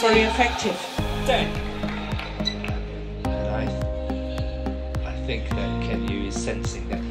very effective. And I, I think that Kenyu is sensing that he's